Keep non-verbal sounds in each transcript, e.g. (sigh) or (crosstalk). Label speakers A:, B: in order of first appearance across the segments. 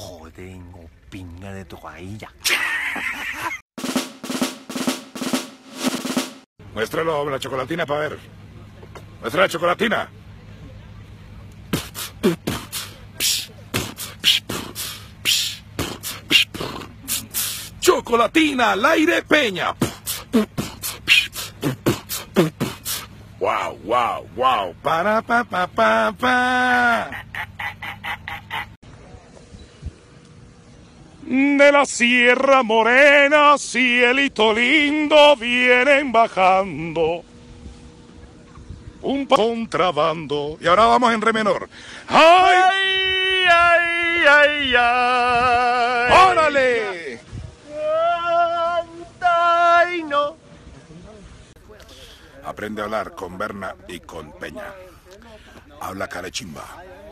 A: Joder, pinga de toalla.
B: Muéstralo la chocolatina para ver. Muestra la chocolatina. Chocolatina al aire peña. Wow, wow, wow. Para pa pa pa pa. De la Sierra Morena, cielito lindo, vienen bajando. Un contrabando. Y ahora vamos en re menor. ¡Ay!
A: ay, ay, ay.
B: ¡Órale!
A: Ay, no.
B: Aprende a hablar con Berna y con Peña. Habla carechimba.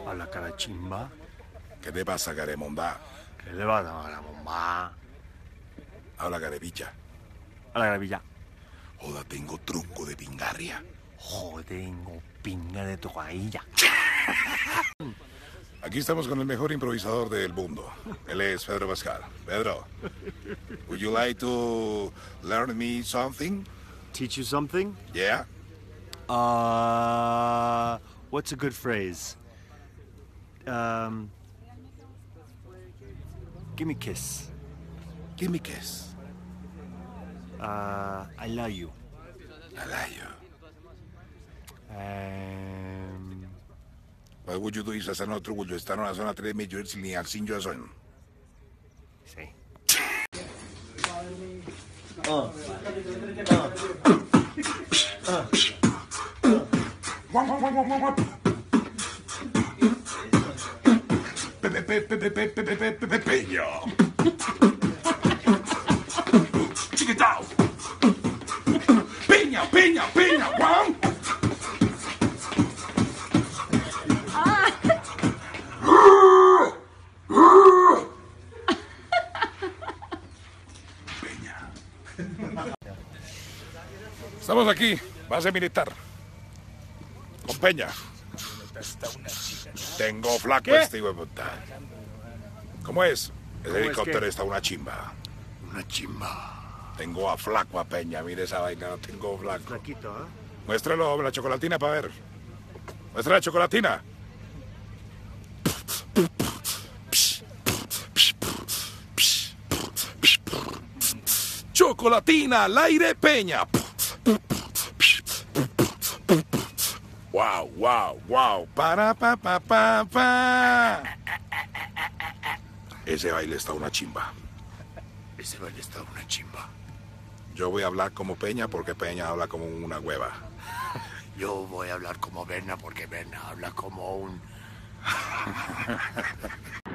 A: A la cara chimba.
B: ¿Qué te
A: le va a dar a la bomba. A la gravilla.
B: Joda, tengo truco de pingarria.
A: Joder, pinga de. (laughs)
B: Aquí estamos con el mejor improvisador del mundo. Él es Pedro Pascal. Pedro, would you like to learn me something?
A: Teach you something?
B: Yeah?
A: Uh, what's a good phrase? Um, give me a kiss.
B: Give me kiss.
A: Uh, I love you.
B: I like you.
A: Um,
B: What would you do if a otro would you estar en la zona 3 de New Jersey ni al sin yo son?
A: sí.
B: Pepe, pepe, pepe, pepe, peña. Chiquitao. Peña, peña, peña, Juan. Peña. Estamos aquí, base militar. Con Peña. Tengo flaco
A: ¿Qué?
B: este hijo de puta. ¿Cómo es? El helicóptero está una chimba.
A: Una chimba.
B: Tengo a flaco a Peña, mire esa vaina, no tengo flaco.
A: Flaquito, ¿eh?
B: Muéstralo, la chocolatina para ver. Muestra la chocolatina. Chocolatina al aire Peña. Wow, wow, wow. Para pa pa pa pa. Ese baile está una chimba.
A: Ese baile está una chimba.
B: Yo voy a hablar como Peña porque Peña habla como una hueva.
A: Yo voy a hablar como Berna porque Berna habla como un... (laughs)